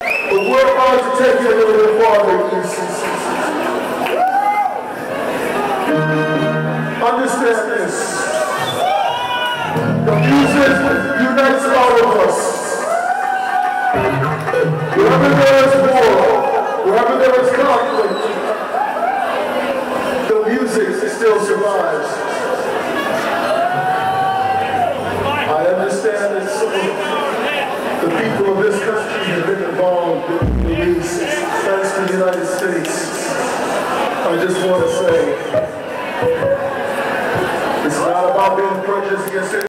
But we're about to take you a little bit farther, Understand this. The music unites all of us. Wherever there is war, wherever there is conflict, the music still survives. I understand. say, it's not about being prejudiced against